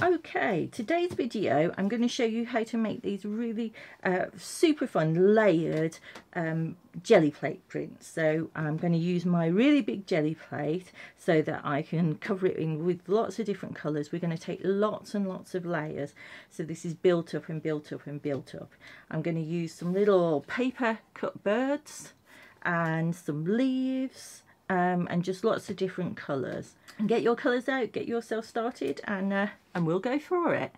Okay, today's video I'm going to show you how to make these really uh, super fun layered um, Gelli plate prints. So I'm going to use my really big Gelli plate so that I can cover it in with lots of different colours. We're going to take lots and lots of layers. So this is built up and built up and built up. I'm going to use some little paper cut birds and some leaves um, and just lots of different colours. Get your colours out, get yourself started and, uh, and we'll go for it.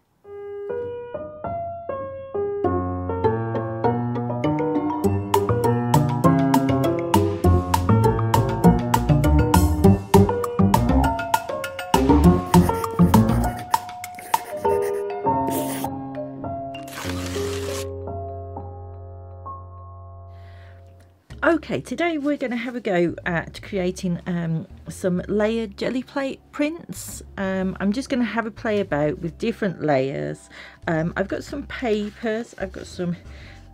Okay, today we're going to have a go at creating um, some layered Gelli plate prints. Um, I'm just going to have a play about with different layers. Um, I've got some papers, I've got some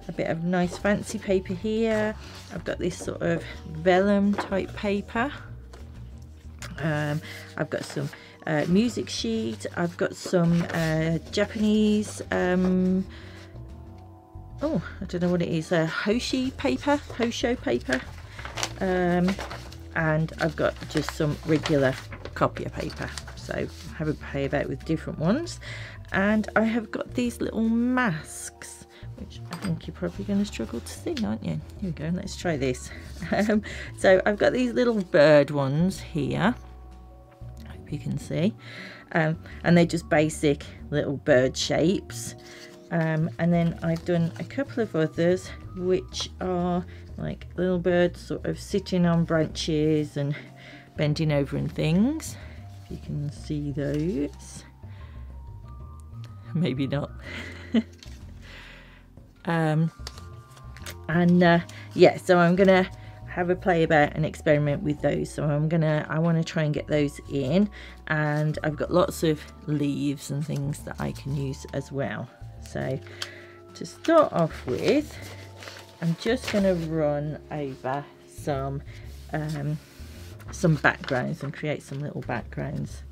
a bit of nice fancy paper here. I've got this sort of vellum type paper. Um, I've got some uh, music sheet. I've got some uh, Japanese um, oh I don't know what it is. A Hoshi paper Hosho paper. Um, and I've got just some regular copier paper. So I have a play about with different ones. And I have got these little masks which I think you're probably going to struggle to see aren't you? Here we go let's try this. Um, so I've got these little bird ones here. I hope you can see. Um, and they're just basic little bird shapes um, and then I've done a couple of others which are like little birds sort of sitting on branches and bending over and things. If you can see those. Maybe not. Um, and uh, yeah so I'm gonna have a play about and experiment with those. So I'm gonna I want to try and get those in. And I've got lots of leaves and things that I can use as well so to start off with, I'm just going to run over some um, some backgrounds and create some little backgrounds.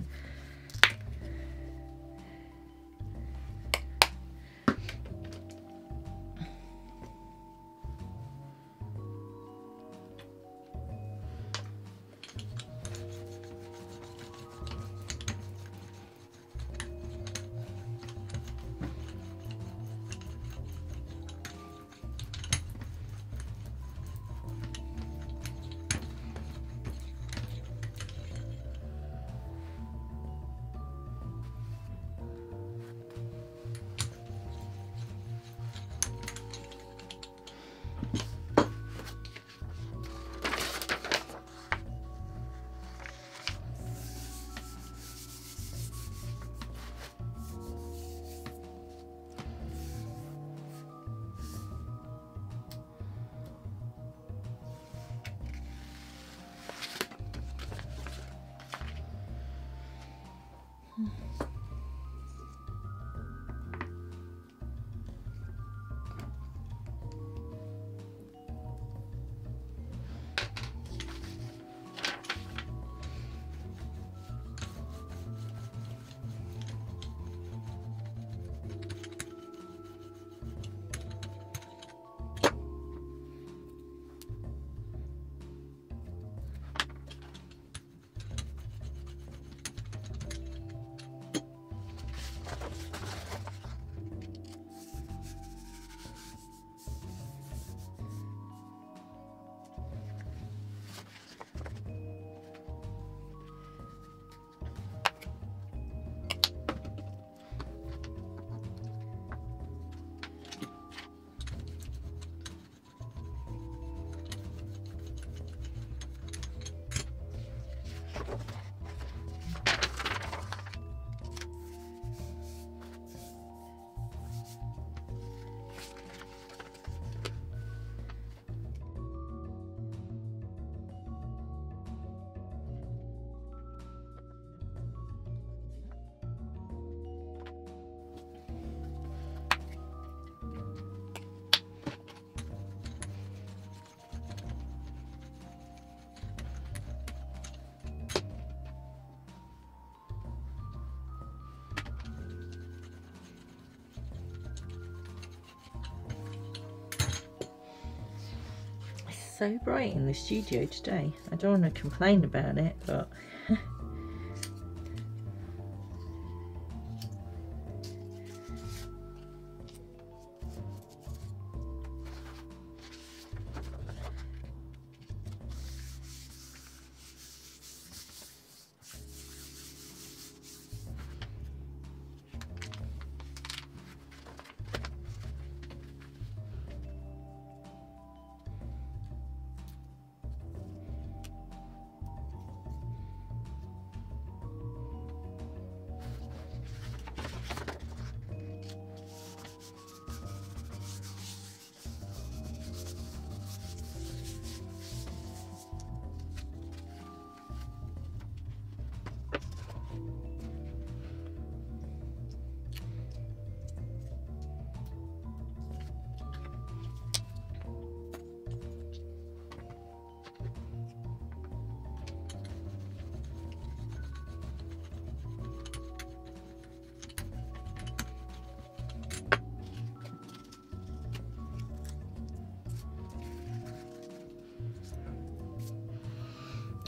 So bright in the studio today. I don't want to complain about it, but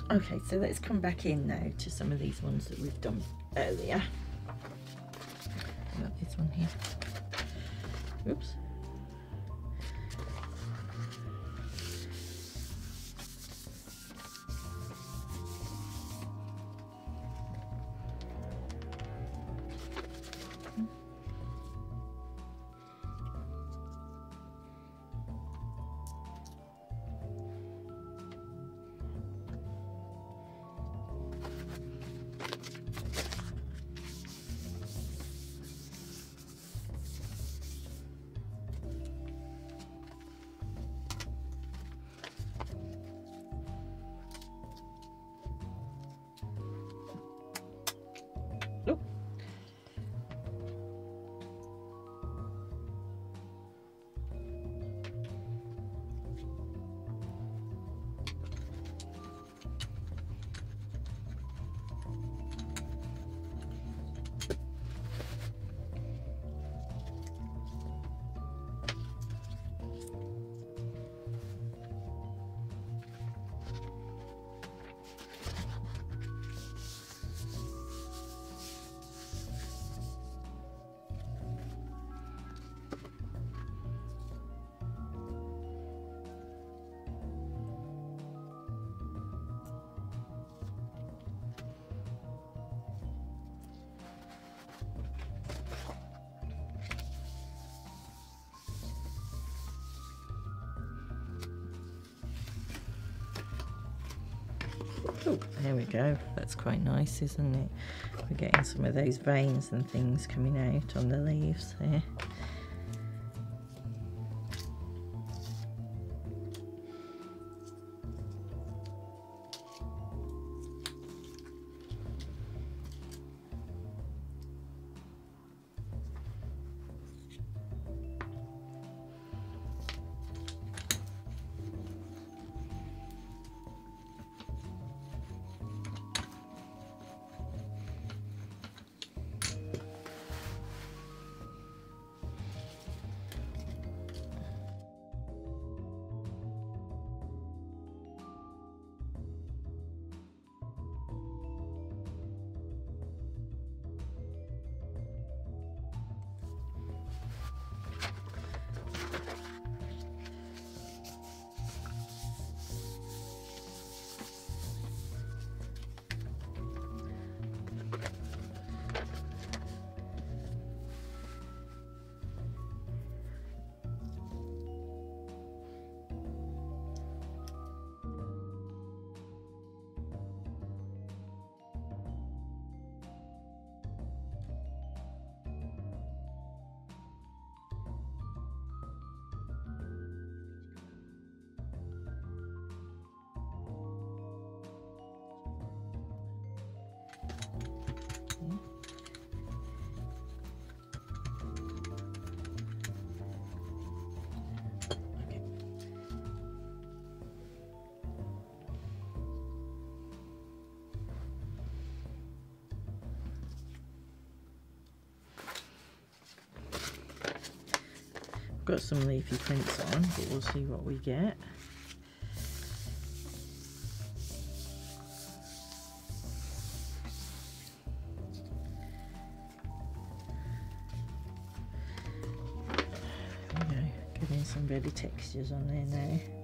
Okay, so let's come back in now to some of these ones that we've done earlier. Got this one here. Oops. There we go. That's quite nice, isn't it? We're getting some of those veins and things coming out on the leaves there. Got some leafy prints on, but we'll see what we get. You getting some really textures on there now.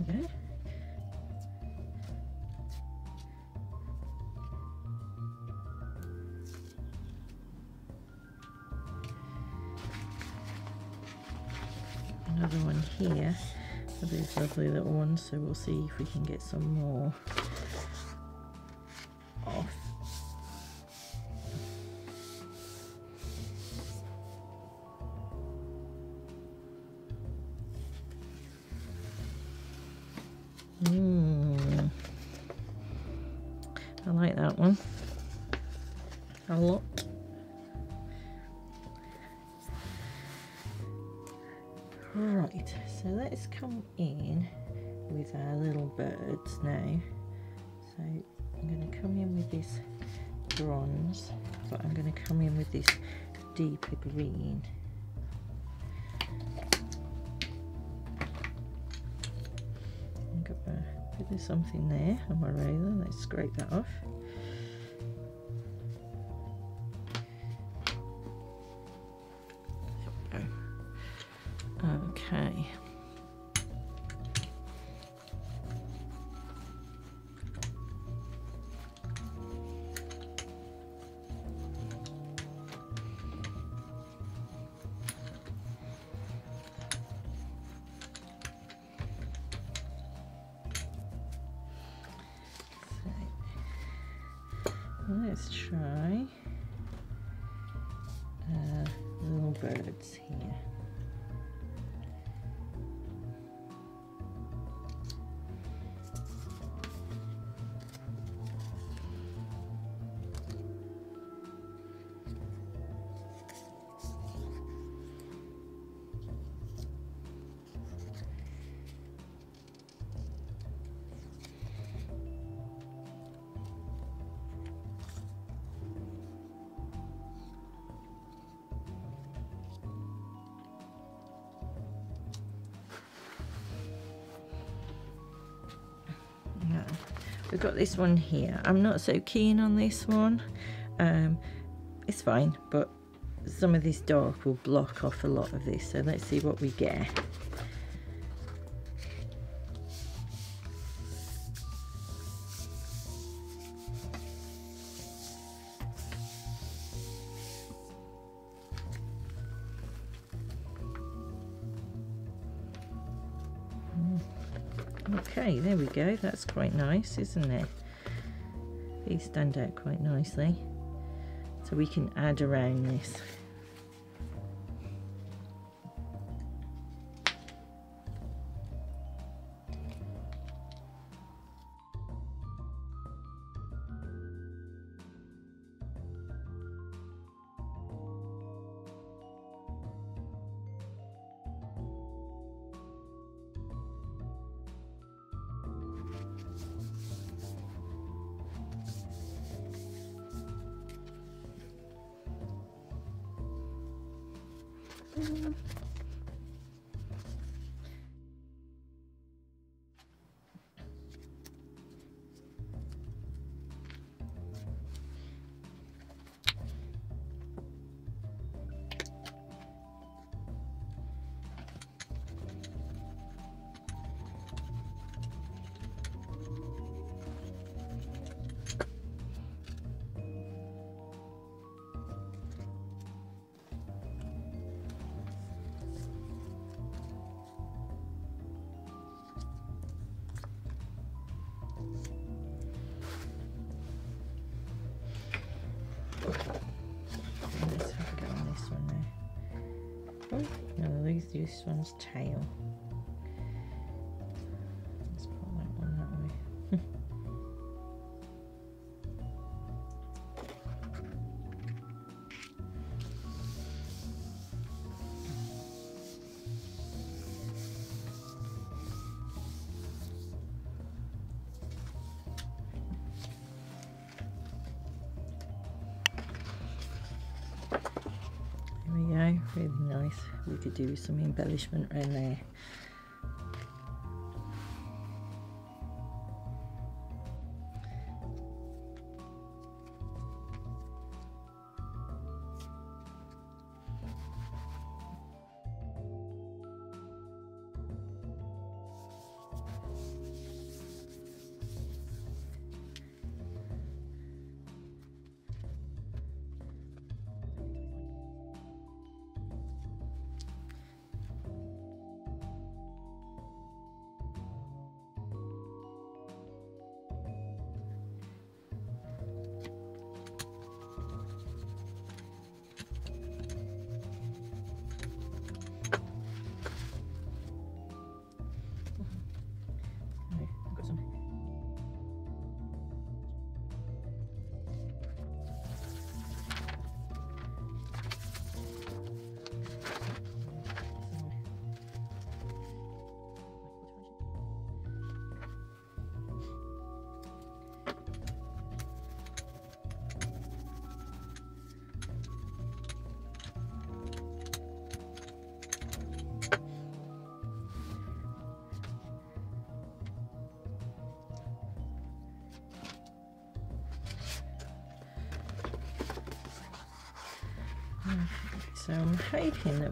Okay. Another one here these lovely little ones, so we'll see if we can get some more let's try uh, little birds here. We've got this one here. I'm not so keen on this one. Um, it's fine, but some of this dark will block off a lot of this. So let's see what we get. Quite nice, isn't it? These stand out quite nicely. So we can add around this. Let's really nice. We could do some embellishment around there.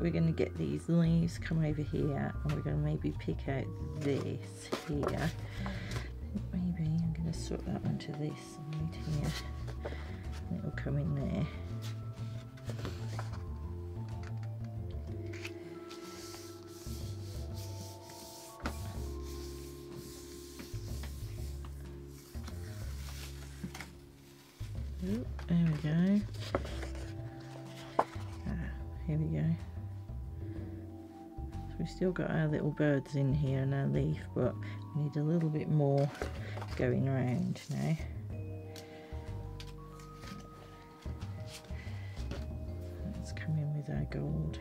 We're going to get these leaves come over here and we're going to maybe pick out this here. Maybe I'm going to sort that onto this side here. It'll come in there. Got our little birds in here and our leaf, but we need a little bit more going around now. Let's come in with our gold.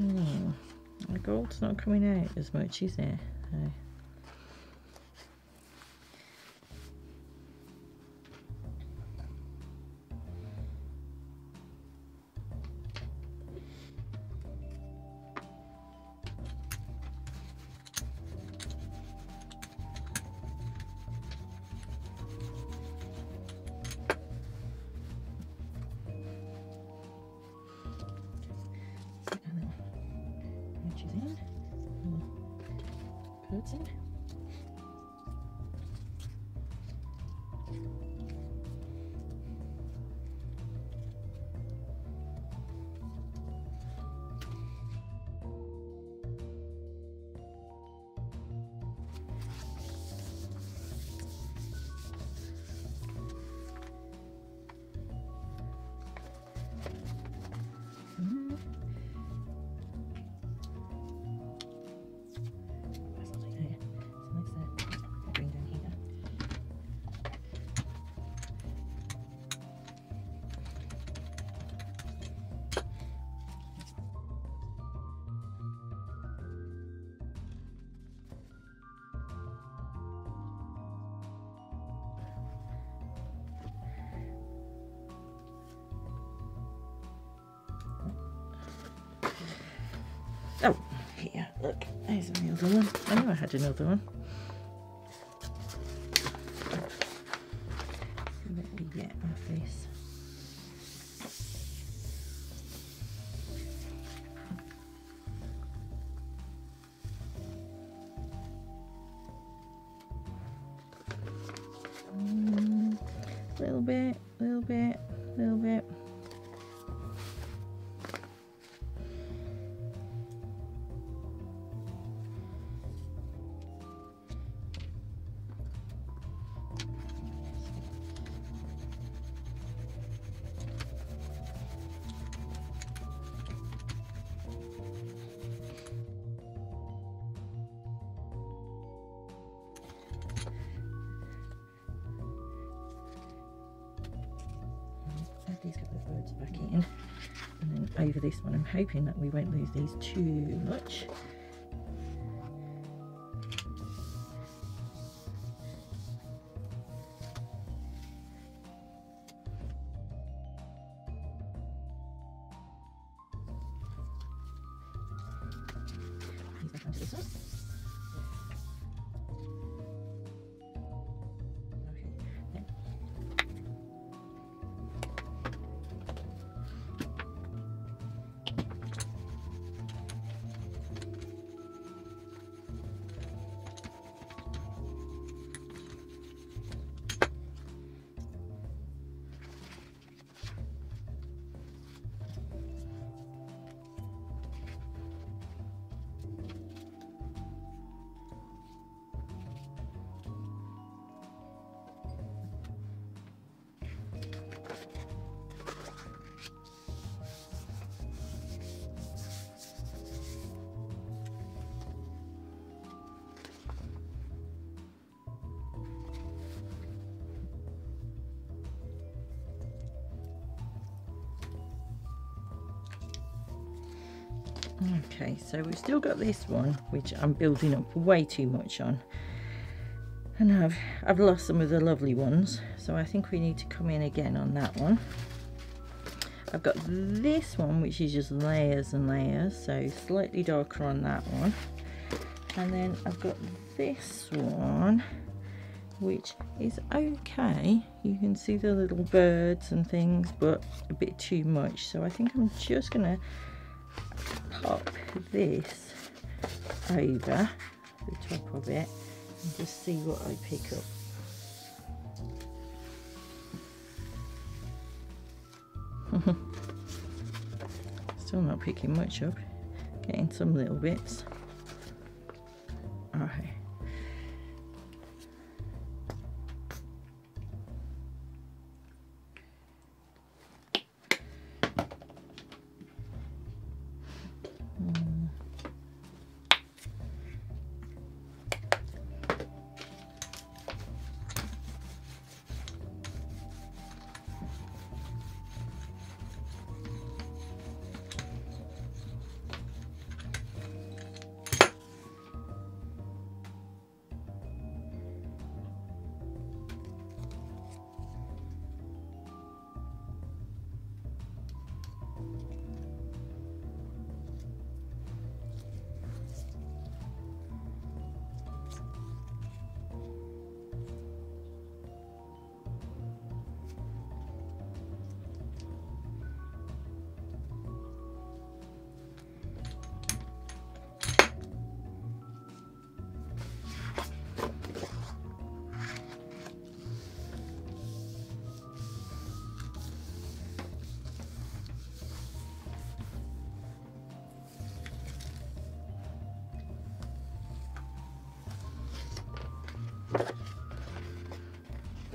Hmm. The gold's not coming out as much, is it? Oh, here, look, there's another one. I knew I had another one. Hoping that we won't lose these too much Okay, so we've still got this one, which I'm building up way too much on. And I've, I've lost some of the lovely ones, so I think we need to come in again on that one. I've got this one, which is just layers and layers, so slightly darker on that one. And then I've got this one, which is okay. You can see the little birds and things, but a bit too much. So I think I'm just gonna this over the top of it and just see what I pick up. Still not picking much up, getting some little bits.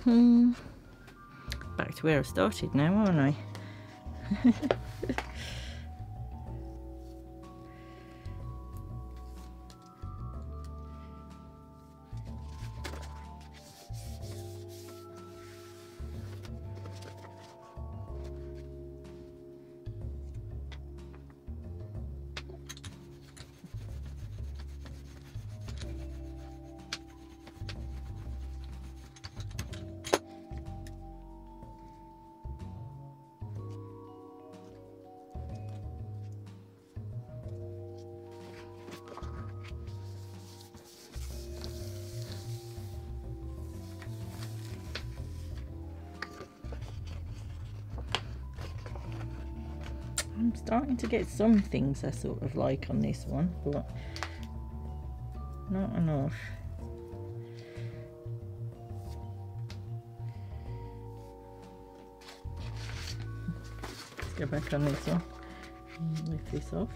Hmm. Back to where I started now, aren't I? starting to get some things I sort of like on this one, but not enough. Let's go back on this one, lift this off.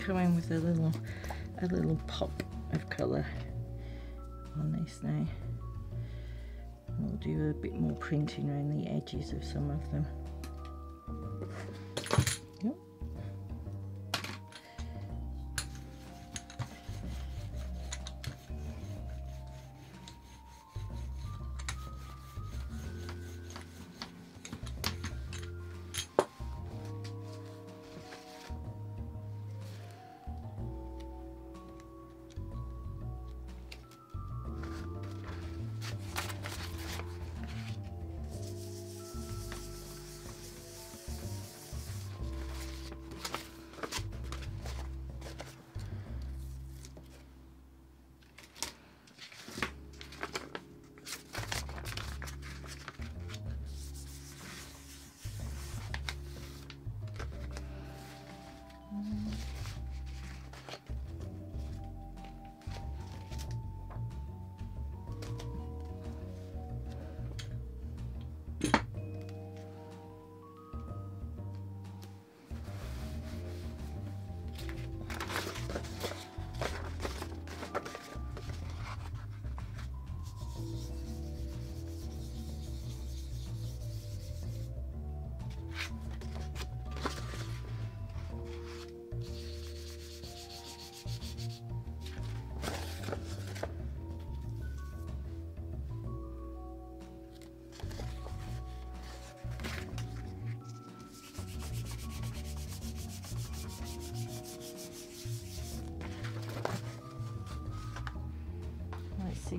Come in with a little a little pop of colour on this now. We'll do a bit more printing around the edges of some of them.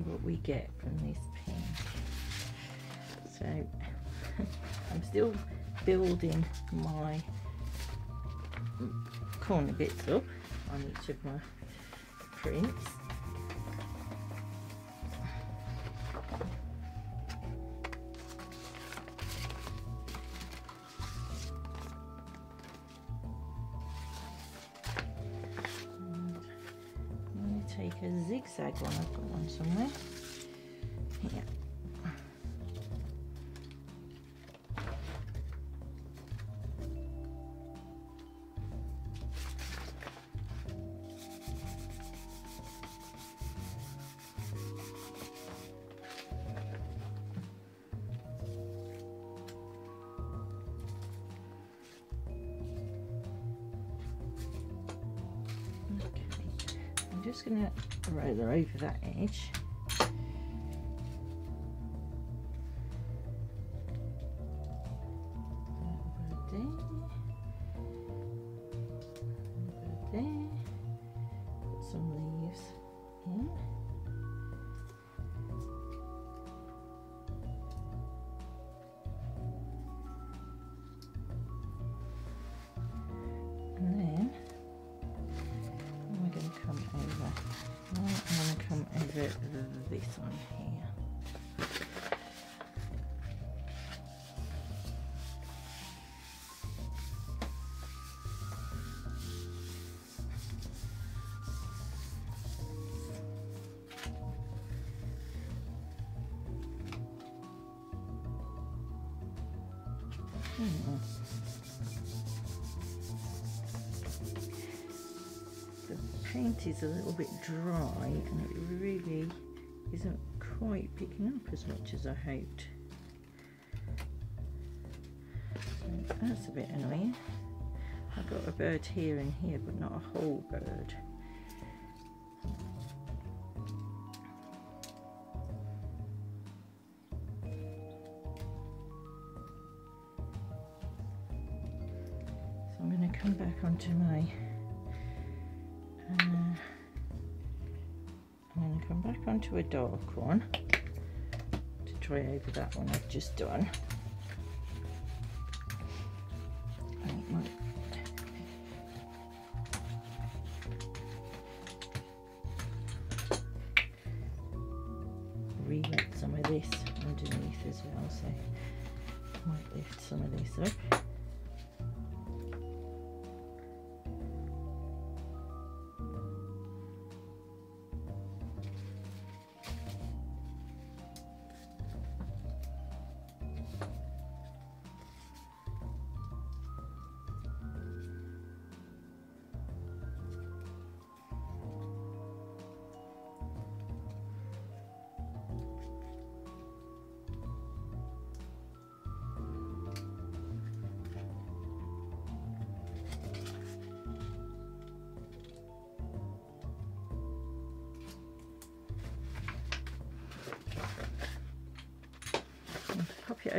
What we get from this pen. So I'm still building my corner bits up on each of my prints. take a zigzag one. Somewhere. Here. I'm just roll her over that edge. Dry and it really isn't quite picking up as much as I hoped. So that's a bit annoying. I've got a bird here and here but not a whole bird. So I'm going to come back onto my to come back onto a dark one. To try over that one I've just done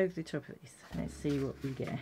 over the top of this. Let's see what we get.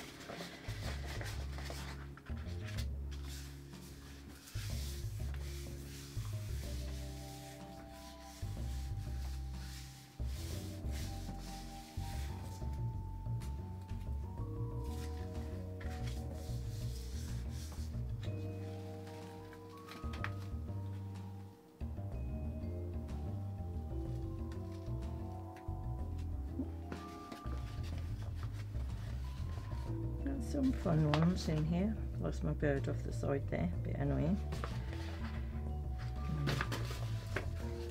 Some fun ones in here. Er lost my bird off the side there, bit annoying.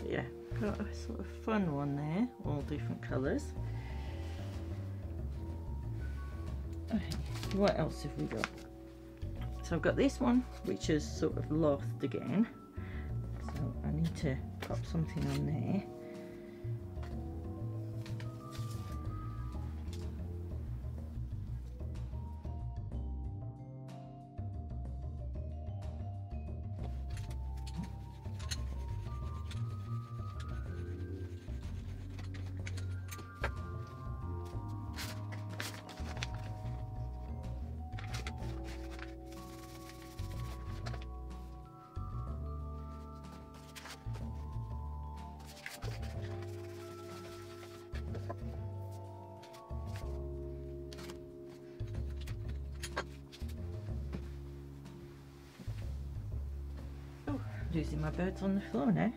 yeah, er got a sort er of fun one there, all different colours. Okay, what else have we got? So I've got this one, which is sort of lost again. So I need to pop something on there. On the floor now.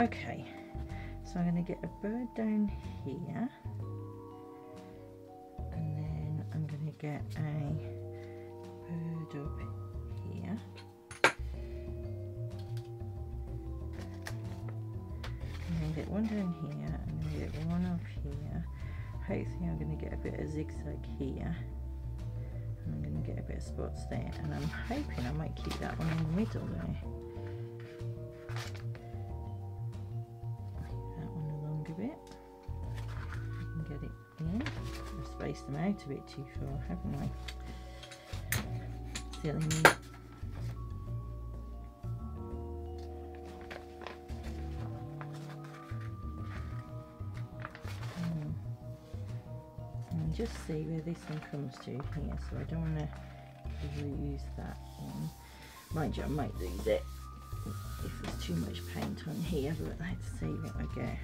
Okay, so I'm going to get a bird down here. And then I'm going to get a bird up here. Going to get one down here, and then get one up here. Hopefully I'm going to get a bit of zigzag here. Bit of spots there and I'm hoping I might keep that one in the middle there. That one along a bit. I get it in. I've spaced them out a bit too far, haven't I? Silly me. Hmm. just see where this one comes to here so I don't want to reuse that one. Mind you I might lose it if there's too much paint on here but let's see what I get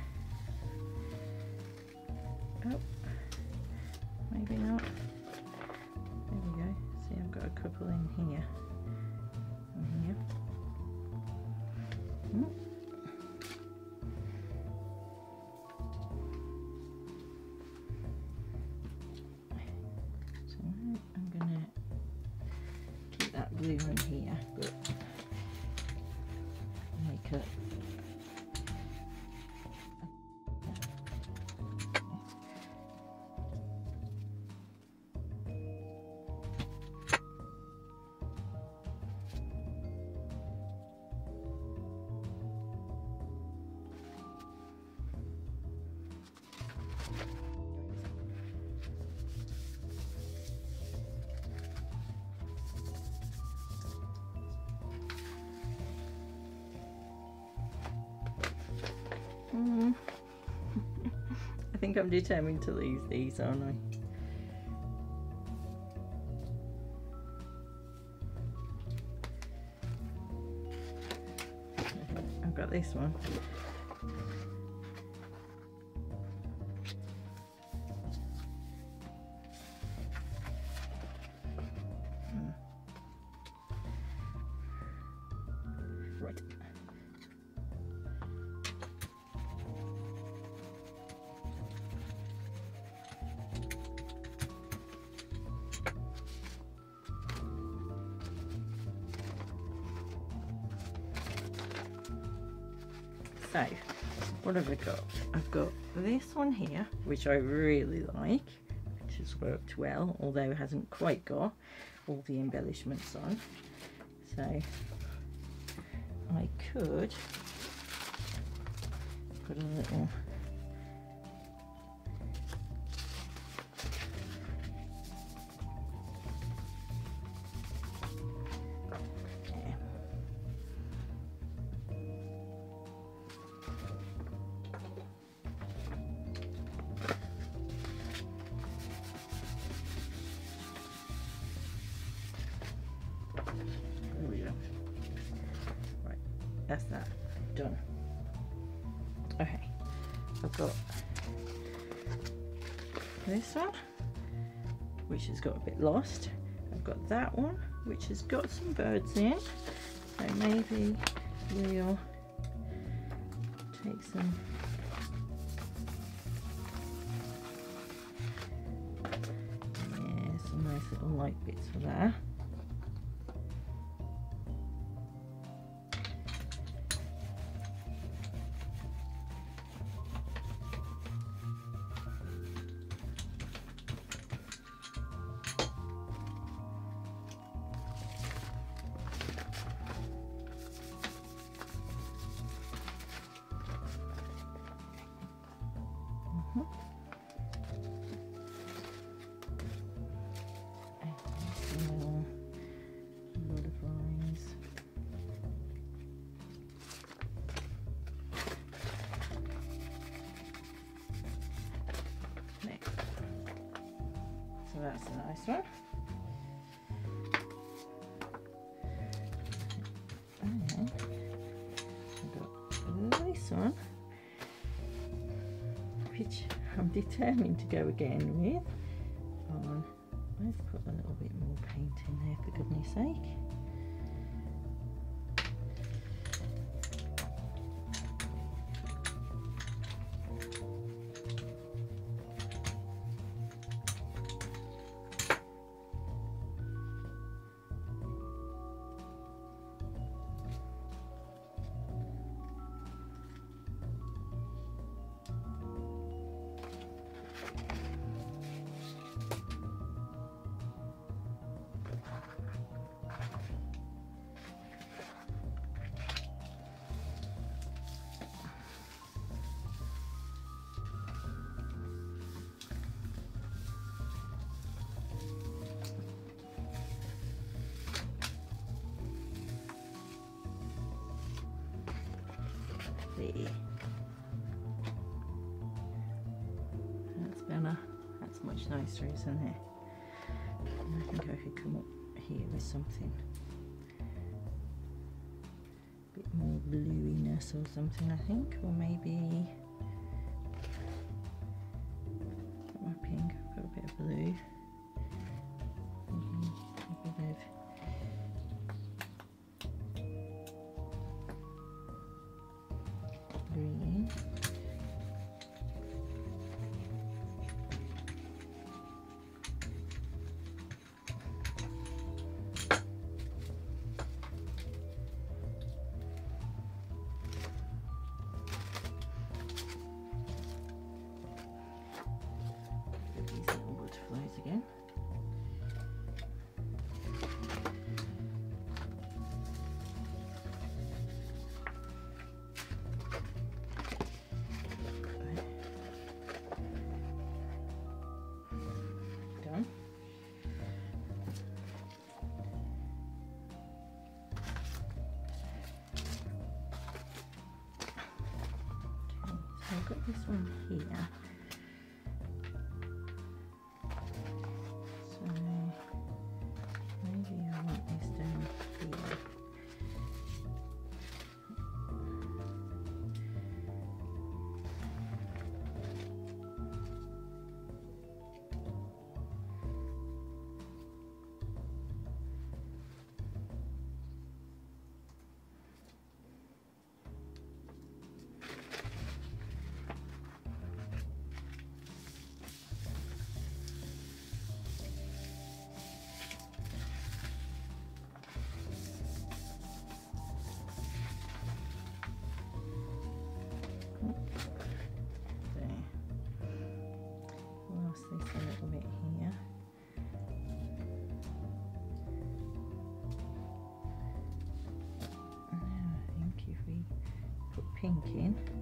I think I'm determined to lose these, aren't I? I've got this one. One here, which I really like, which has worked well, although it hasn't quite got all the embellishments on. So, I could put a little that's that. Done. Okay, I've got this one, which has got a bit lost. I've got that one, which has got some birds in. So maybe we'll take some yeah, some nice little light bits for there. One. And I've got this one, which I'm determined to go again with. On Let's put a little bit more paint in there for goodness sake. I think. Or maybe one here. Put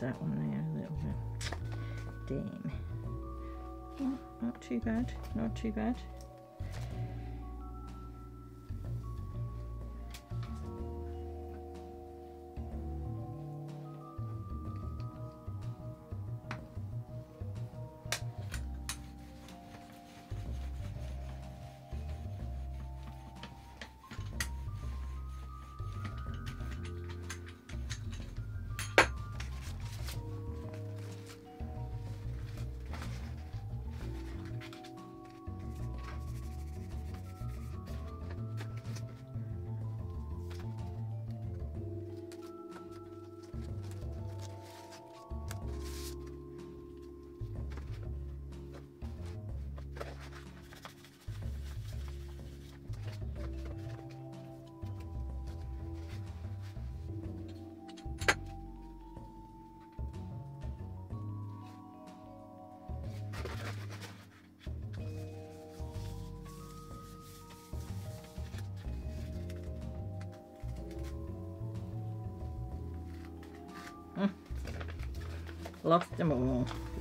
that one there a little bit. Damn. Not too bad, not too bad.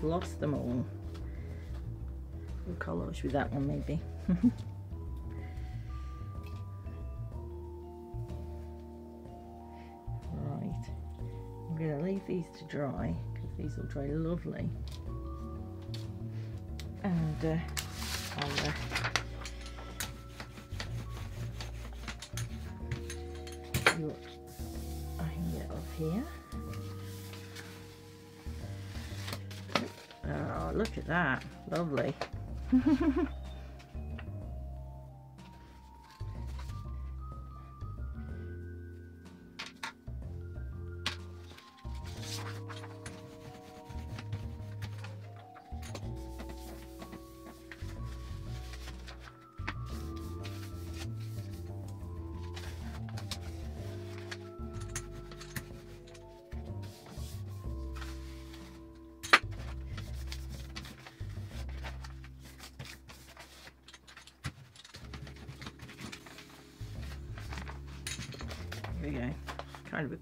Lost them all. We'll collage with that one maybe. right. I'm going to leave these to dry because these will dry lovely. And uh, I'll uh, what I can get off here. Look at that. Lovely.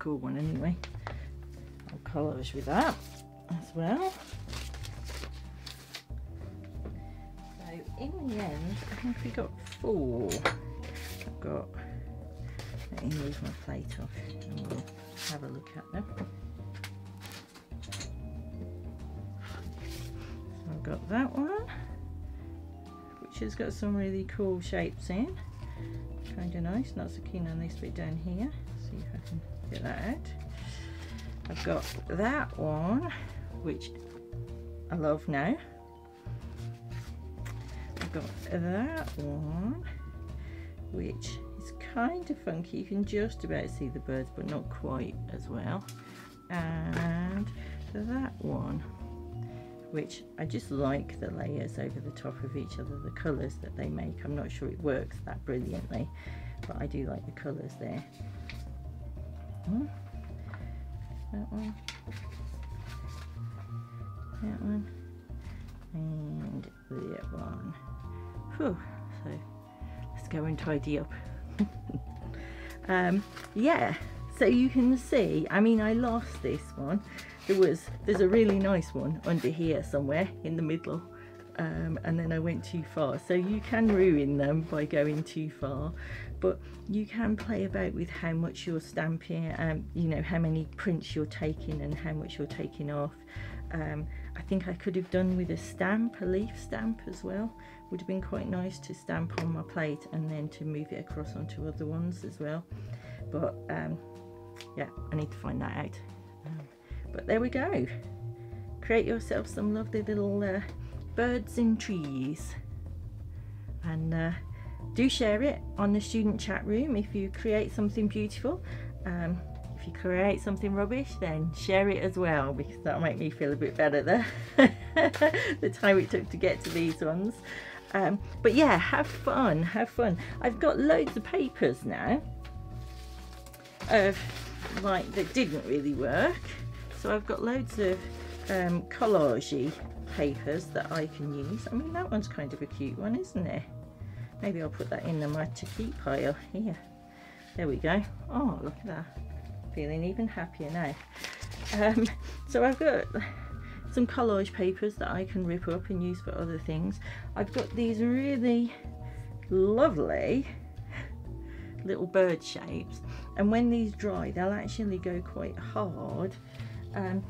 cool one anyway. I'll collage with that as well. So in the end, I think we got four. I've got, let me move my plate off and we'll have a look at them. So I've got that one, which has got some really cool shapes in. Kind of nice, not so keen on this bit down here. That. I've got that one, which I love now. I've got that one, which is kind of funky. You can just about see the birds, but not quite as well. And that one, which I just like the layers over the top of each other, the colours that they make. I'm not sure it works that brilliantly, but I do like the colours there. That one, that one, and that one. Whew. So let's go and tidy up. um, yeah, so you can see, I mean, I lost this one. There was, there's a really nice one under here somewhere in the middle. Um, and then I went too far. So you can ruin them by going too far, but you can play about with how much you're stamping, um, you know, how many prints you're taking and how much you're taking off. Um, I think I could have done with a stamp, a leaf stamp as well. Would have been quite nice to stamp on my plate and then to move it across onto other ones as well. But um, yeah, I need to find that out. Um, but there we go. Create yourself some lovely little uh, birds in trees. And uh, do share it on the student chat room if you create something beautiful. Um, if you create something rubbish, then share it as well because that'll make me feel a bit better there. the time it took to get to these ones. Um, but yeah, have fun, have fun. I've got loads of papers now of like that didn't really work. So I've got loads of um, papers that I can use. I mean, that one's kind of a cute one, isn't it? Maybe I'll put that in the my to keep pile here. There we go. Oh, look at that. Feeling even happier now. Um, so I've got some collage papers that I can rip up and use for other things. I've got these really lovely little bird shapes and when these dry they'll actually go quite hard um,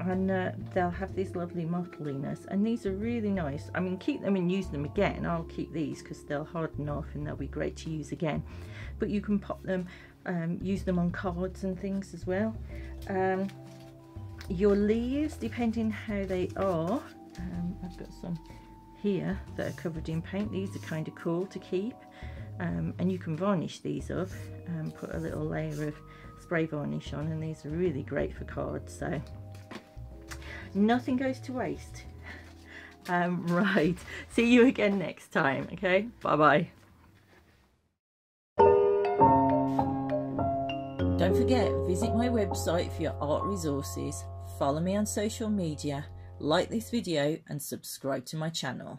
and uh, they'll have this lovely mottliness and these are really nice. I mean keep them and use them again. I'll keep these because they'll harden off and they'll be great to use again. But you can pop them um, use them on cards and things as well. Um, your leaves depending how they are um, I've got some here that are covered in paint. These are kind of cool to keep um, and you can varnish these up and put a little layer of spray varnish on and these are really great for cards so nothing goes to waste. Um, right. See you again next time okay? Bye bye don't forget visit my website for your art resources. Follow me on social media like this video and subscribe to my channel